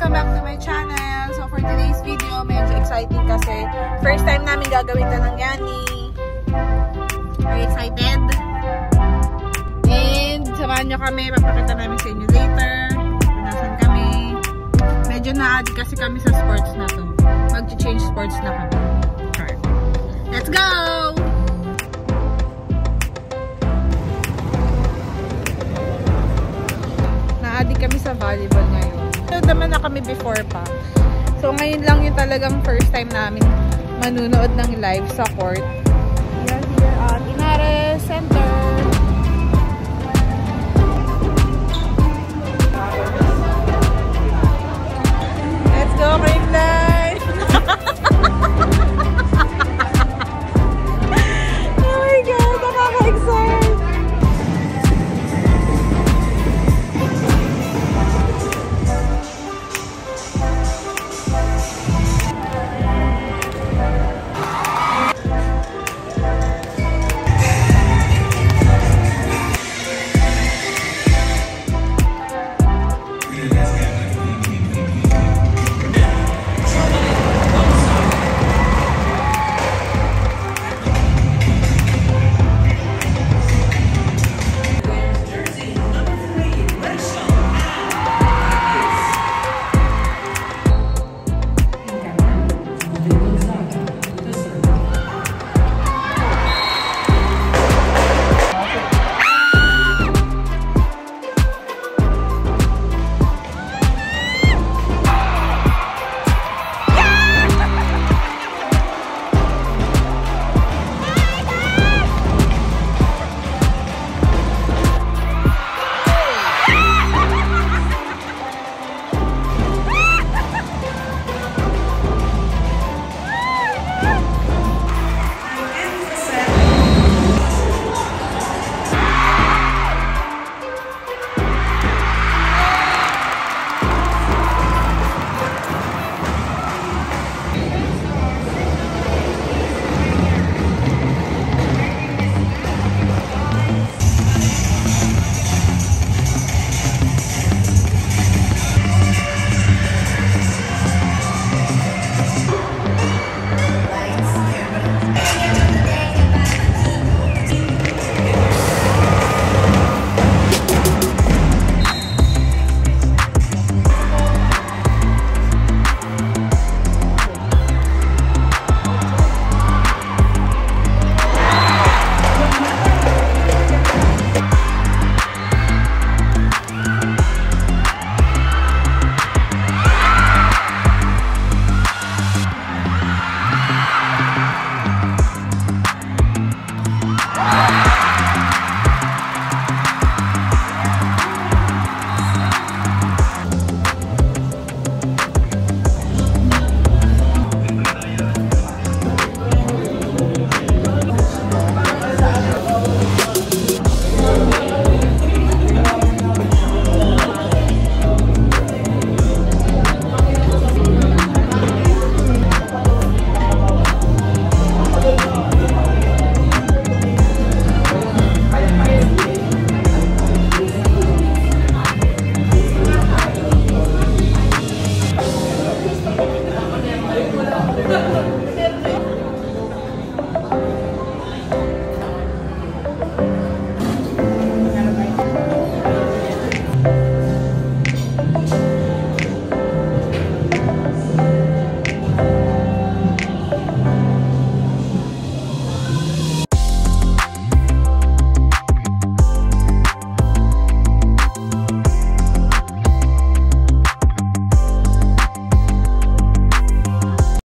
Welcome back to my channel. So for today's video, medyo exciting kasi first time namin gagawin na ng Yani. Are excited? And samahan nyo kami, papakita namin sa inyo later. Nasan kami. Medyo na-addict kasi kami sa sports na to. Mag-change sports na kami. Alright. Let's go! Na-addict kami sa volleyball naman na kami before pa. So, ngayon lang yung talagang first time namin manunood ng live sa court.